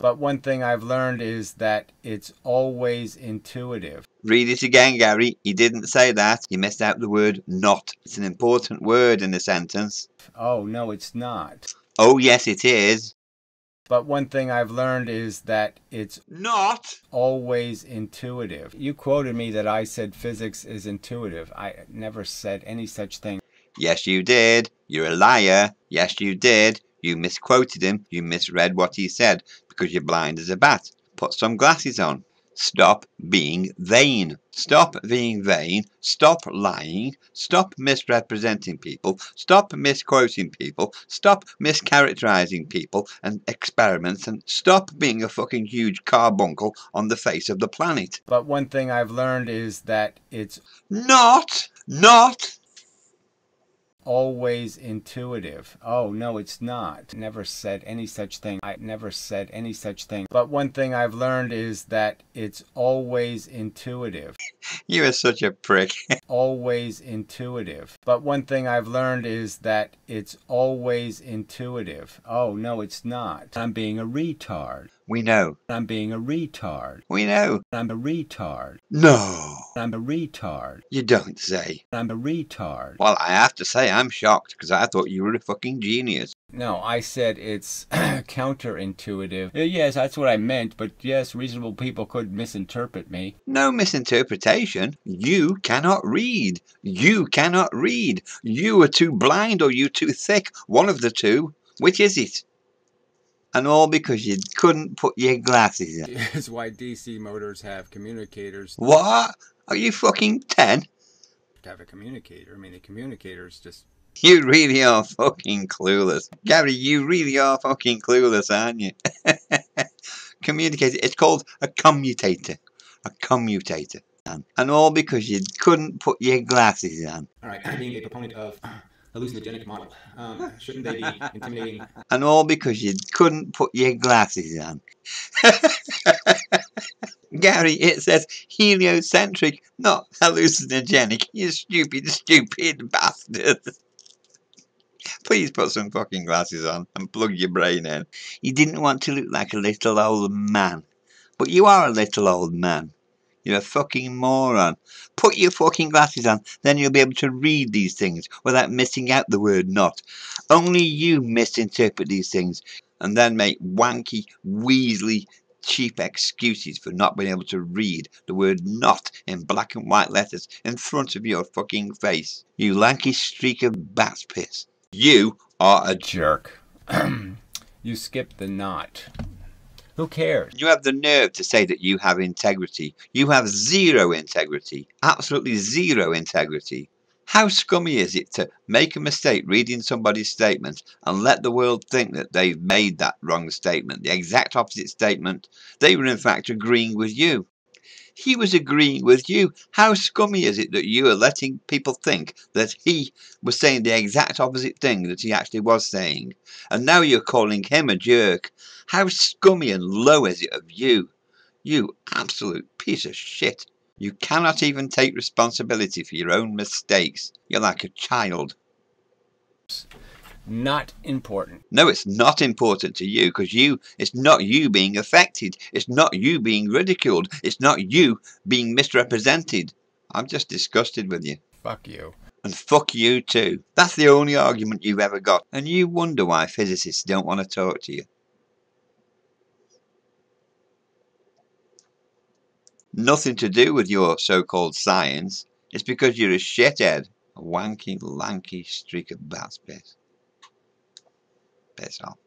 But one thing I've learned is that it's always intuitive. Read it again, Gary. He didn't say that. You missed out the word not. It's an important word in the sentence. Oh, no, it's not. Oh, yes, it is. But one thing I've learned is that it's Not? always intuitive. You quoted me that I said physics is intuitive. I never said any such thing. Yes, you did. You're a liar. Yes, you did. You misquoted him. You misread what he said because you're blind as a bat. Put some glasses on. Stop being vain. Stop being vain. Stop lying. Stop misrepresenting people. Stop misquoting people. Stop mischaracterizing people and experiments and stop being a fucking huge carbuncle on the face of the planet. But one thing I've learned is that it's Not, not always intuitive. Oh, no, it's not. Never said any such thing. I never said any such thing. But one thing I've learned is that it's always intuitive. You are such a prick. always intuitive. But one thing I've learned is that it's always intuitive. Oh, no, it's not. I'm being a retard. we know. I'm being a retard. We know. I'm a retard. No, I'm a retard. you don't say. I'm a retard. Well, I have to say, I'm shocked because I thought you were a fucking genius. No, I said it's counterintuitive. Uh, Yes, that's what I meant, but yes, reasonable people could misinterpret me. No misinterpretation. You cannot read. You cannot read. You are too blind or you too thick. One of the two. Which is it? And all because you couldn't put your glasses on. Is why DC motors have communicators What? Are you fucking 10? to have a communicator. I mean, the communicator's just You really are fucking clueless. Gary, you really are fucking clueless, aren't you? Communicator. It's called a commutator. A commutator. And and all because you couldn't put your glasses on. All right, I'm being a proponent of hallucinogenic model, um, shouldn't they be intimidating? And all because you couldn't put your glasses on. Gary, it says heliocentric, not hallucinogenic. You stupid, stupid bastard. Please put some fucking glasses on and plug your brain in. You didn't want to look like a little old man. But you are a little old man. You're a fucking moron. Put your fucking glasses on, then you'll be able to read these things without missing out the word not. Only you misinterpret these things and then make wanky, weaselly, cheap excuses for not being able to read the word not in black and white letters in front of your fucking face. You lanky streak of bat's piss. You are a Jerk. you skipped the not. Who cares? You have the nerve to say that you have integrity. You have zero integrity. Absolutely zero integrity. How scummy is it to make a mistake reading somebody's statement and let the world think that they've made that wrong statement, the exact opposite statement? They were in fact agreeing with you. He was agreeing with you. How scummy is it that you are letting people think that he was saying the exact opposite thing that he actually was saying? And now you're calling him a jerk. How scummy and low is it of you? You absolute piece of shit. You cannot even take responsibility for your own mistakes. You're like a child. Not important. No, it's not important to you because you, it's not you being affected. It's not you being ridiculed. It's not you being misrepresented. I'm just disgusted with you. Fuck you. And fuck you too. That's the only argument you've ever got. And you wonder why physicists don't want to talk to you. Nothing to do with your so-called science. It's because you're a shithead. A wanky, lanky streak of bat's piss. Piss off.